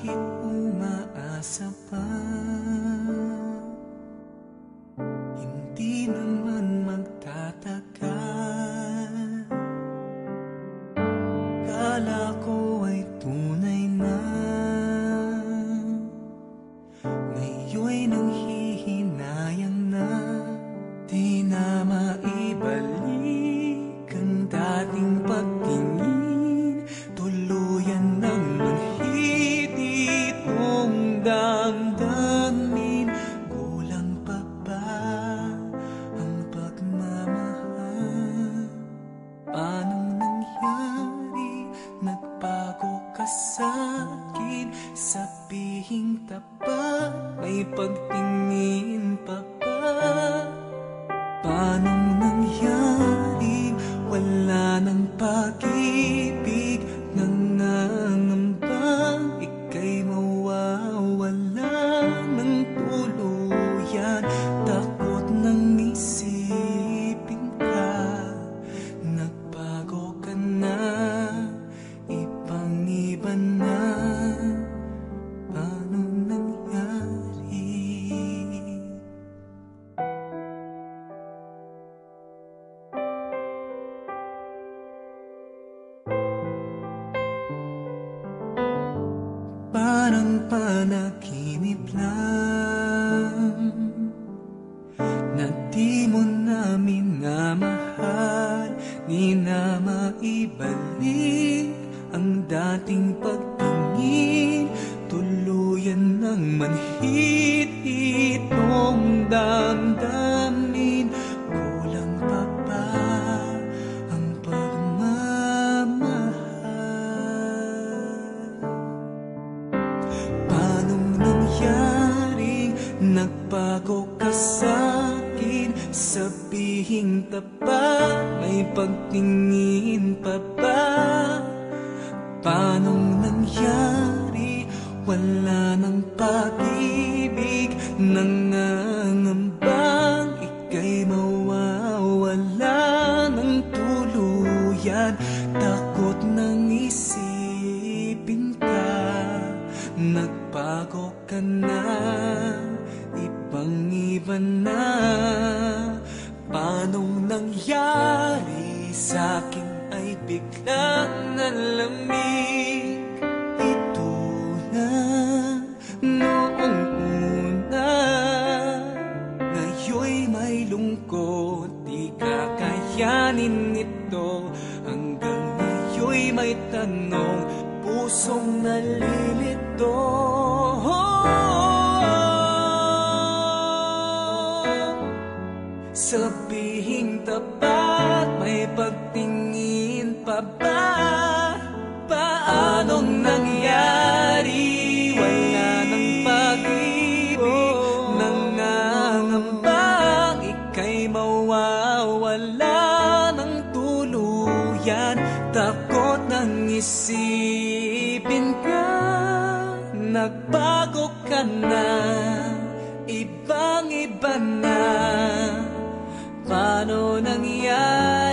bakit umaasa pa? Ka sa'kin Sabihing tapat May pagtingin pa ba? Paanong nangyari? Wala ng pag-ibig panaginip lang Na di mo namin na mahal Di na maibalik Ang dating pagtingin. Tuluyan ng manhid nagbago ka sa'kin Sabihing tapat may pagtingin pa ba? Paanong nangyari? Wala ng pag-ibig Nangangambang Nagbago ka na Ibang iba na. Paanong nangyari sa'kin ay biglang nalamig? Ito na noong una Ngayon'y may lungkot Di kakayanin ito. Hanggang ngayon'y may tanong Pusong nalilito Sabihing tapat May pagtingin pa ba? Paanong nangyari? Wala ng pag-ibig Nangangambang ika'y mawawala ng tuluyan Takot nang isipin ka Nagbago ka na Ibang iba na Paano nangyari?